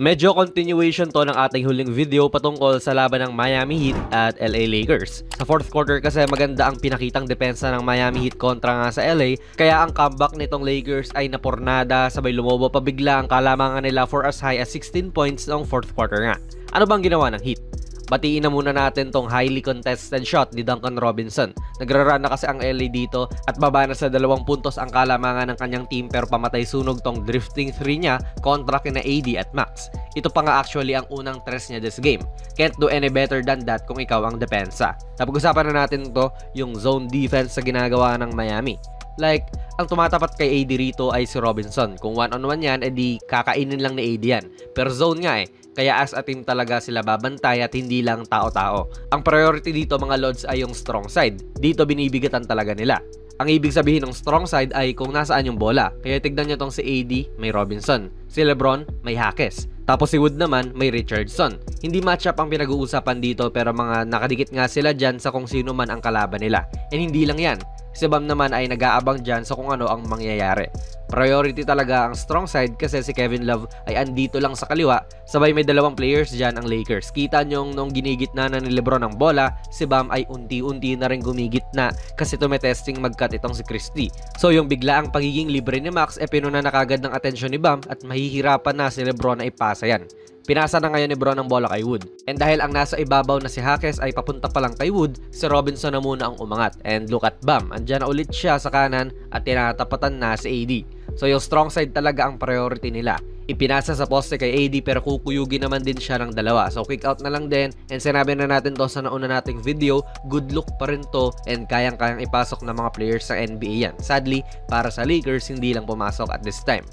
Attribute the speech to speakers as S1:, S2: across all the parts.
S1: Medyo continuation to ng ating huling video patungkol sa laban ng Miami Heat at LA Lakers. Sa fourth quarter kasi maganda ang pinakitang depensa ng Miami Heat kontra nga sa LA, kaya ang comeback nitong Lakers ay napornada sabay lumobo pa bigla ang kalamangan nila for as high as 16 points noong fourth quarter nga. Ano bang ginawa ng Heat? Batiin na muna natin tong highly contested shot ni Duncan Robinson. Nagrarun na kasi ang LA dito at baba na sa dalawang puntos ang kalamangan ng kanyang team pero pamatay sunog tong drifting 3 niya kontra kina AD at Max. Ito pa nga actually ang unang tres niya this game. Can't do any better than that kung ikaw ang depensa. Tapag-usapan na natin to yung zone defense sa ginagawa ng Miami. Like, ang tumatapat kay AD rito ay si Robinson. Kung one-on-one yan, edi kakainin lang ni AD yan. Pero zone nga eh. Kaya as a team talaga sila babantay at hindi lang tao-tao. Ang priority dito mga Lods ay yung strong side. Dito binibigatan talaga nila. Ang ibig sabihin ng strong side ay kung nasaan yung bola. Kaya tignan nyo tong si AD, may Robinson. Si Lebron, may Hakes. Tapos si Wood naman, may Richardson. Hindi matchup ang pinag-uusapan dito pero mga nakadikit nga sila dyan sa kung sino man ang kalaban nila. And hindi lang yan. Si Bam naman ay nag-aabang dyan sa kung ano ang mangyayari. Priority talaga ang strong side kasi si Kevin Love ay andito lang sa kaliwa. Sabay may dalawang players dyan ang Lakers. Kita nyo nung ginigitna na ni Lebron ang bola, si Bam ay unti-unti na rin gumigit na kasi tumetesting magkat itong si Christie. So yung bigla ang pagiging libre ni Max e pinuna na kagad ng atensyon ni Bam at mahihirapan na si Lebron na ipasa yan. Pinasa na ngayon ni Bron ang bola kay Wood. And dahil ang nasa ibabaw na si Hakes ay papunta pa lang kay Wood, si Robinson na muna ang umangat. And look at Bam, andyan na ulit siya sa kanan at tinatapatan na si AD. So yung strong side talaga ang priority nila. Ipinasa sa poste kay AD pero kukuyugin naman din siya ng dalawa. So quick out na lang din and sinabi na natin to sa nauna nating video, good look pa rin to and kayang-kayang ipasok ng mga players sa NBA yan. Sadly, para sa Lakers hindi lang pumasok at this time.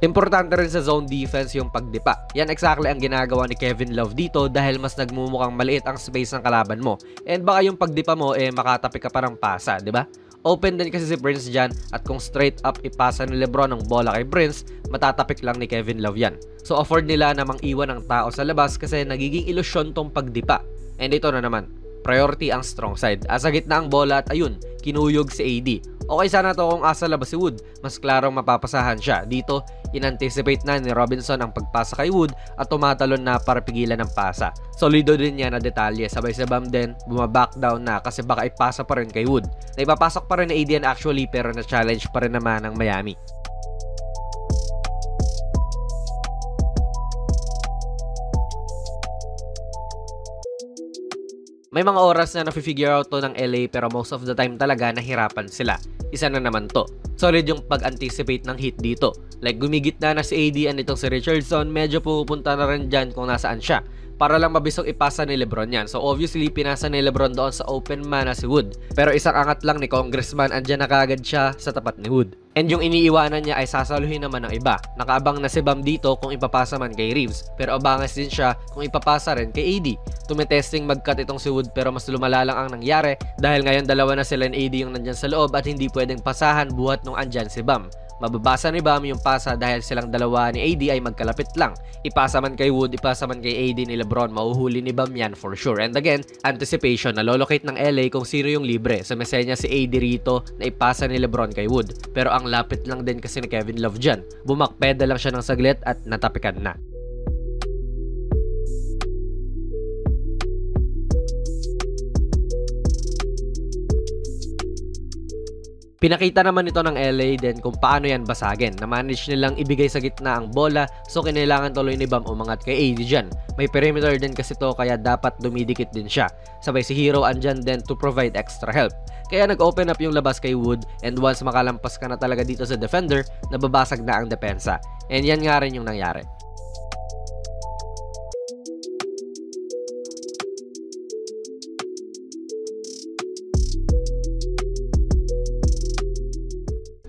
S1: Importante rin sa zone defense yung pagdipa. Yan exactly ang ginagawa ni Kevin Love dito dahil mas nagmumukhang maliit ang space ng kalaban mo. And baka yung pagdipa mo eh makatapi ka parang pasa, di ba? Open din kasi si Prince dyan at kung straight up ipasa ni Lebron ang bola kay Prince, matatapik lang ni Kevin Love yan. So afford nila namang iwan ng tao sa labas kasi nagiging ilusyon tong pagdipa. And ito na naman, priority ang strong side. Asa gitna ang bola at ayun, kinuyog si AD. Okay sana to kung asa labas si Wood, mas klarong mapapasahan siya. Dito, in-anticipate na ni Robinson ang pagpasa kay Wood at tumatalon na para pigilan ng pasa. Solido din niya na detalye, sabay sa Bam din, bumaback down na kasi baka ipasa pa rin kay Wood. Naipapasok pa rin ni ADN actually pero na-challenge pa rin naman ng Miami. May mga oras na na-figure out to ng LA pero most of the time talaga nahirapan sila. Isa na naman to. Solid yung pag-anticipate ng hit dito. Like gumigit na na si AD and itong si Richardson, medyo pupunta na rin dyan kung nasaan siya para lang mabisok ipasa ni Lebron yan. So obviously, pinasa ni Lebron doon sa open man na si Wood. Pero isang angat lang ni Congressman, andyan na kagad siya sa tapat ni Wood. And yung iniiwanan niya ay sasaluhin naman ng iba. Nakaabang na si Bam dito kung ipapasa man kay Reeves. Pero abangas din siya kung ipapasa rin kay AD. Tumitesting mag-cut itong si Wood pero mas lumala lang ang nangyari dahil ngayon dalawa na sila ni AD yung nandyan sa loob at hindi pwedeng pasahan buhat nung andyan si Bam. Mababasa ni Bam yung pasa dahil silang dalawa ni AD ay magkalapit lang. Ipasa man kay Wood, ipasa man kay AD ni Lebron, mahuhuli ni Bam yan for sure. And again, anticipation, nalolocate ng LA kung sino yung libre. Sa mesenya si AD rito na ipasa ni Lebron kay Wood. Pero ang lapit lang din kasi ni Kevin Love dyan. Bumakpeda lang siya ng saglit at natapikan na. Pinakita naman ito ng LA din kung paano yan basagin. Na-manage nilang ibigay sa gitna ang bola so kinailangan tuloy ni Bam umangat kay AD dyan. May perimeter din kasi to kaya dapat dumidikit din siya. Sabay si Hero andyan din to provide extra help. Kaya nag-open up yung labas kay Wood and once makalampas ka na talaga dito sa defender, nababasag na ang depensa. And yan nga rin yung nangyari.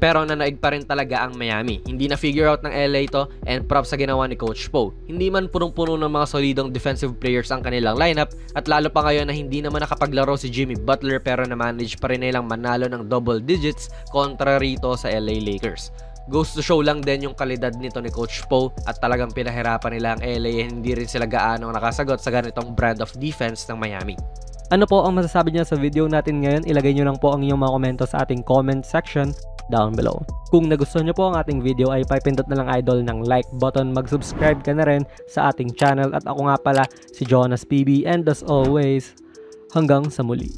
S1: Pero nanaig pa rin talaga ang Miami. Hindi na figure out ng LA to and props sa ginawa ni Coach Poe. Hindi man punong-puno ng mga solidong defensive players ang kanilang lineup at lalo pa ngayon na hindi naman nakapaglaro si Jimmy Butler pero na-manage pa rin nilang manalo ng double digits kontra rito sa LA Lakers. Goes to show lang din yung kalidad nito ni Coach Poe at talagang pinahirapan nila ang LA hindi rin sila gaano nakasagot sa ganitong brand of defense ng Miami.
S2: Ano po ang masasabi niya sa video natin ngayon? Ilagay nyo lang po ang inyong mga komento sa ating comment section down below. Kung nagustuhan nyo po ang ating video ay pipindot na lang idol ng like button, mag-subscribe ka na rin sa ating channel at ako nga pala si Jonas PB and as always, hanggang sa muli.